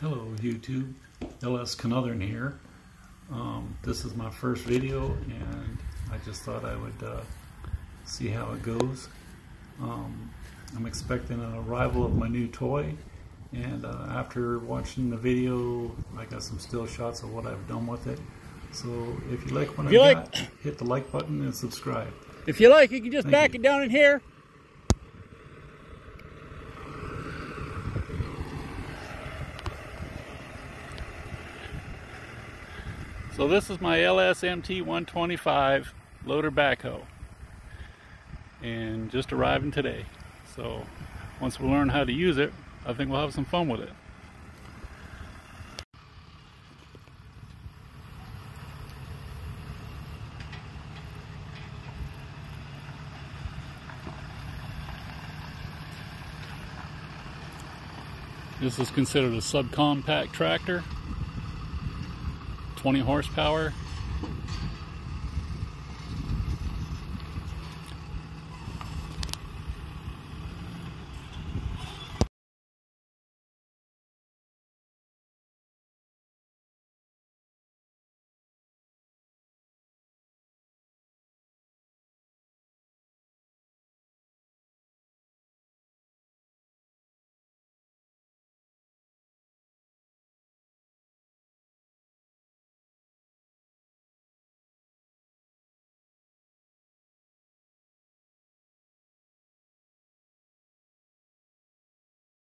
Hello YouTube, LS Canothern here. Um, this is my first video and I just thought I would uh, see how it goes. Um, I'm expecting an arrival of my new toy and uh, after watching the video I got some still shots of what I've done with it. So if you like what I like- got, hit the like button and subscribe. If you like, you can just Thank back you. it down in here. So this is my LSMT 125 loader backhoe. And just arriving today. So once we learn how to use it, I think we'll have some fun with it. This is considered a subcompact tractor, 20 horsepower,